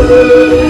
Hallelujah.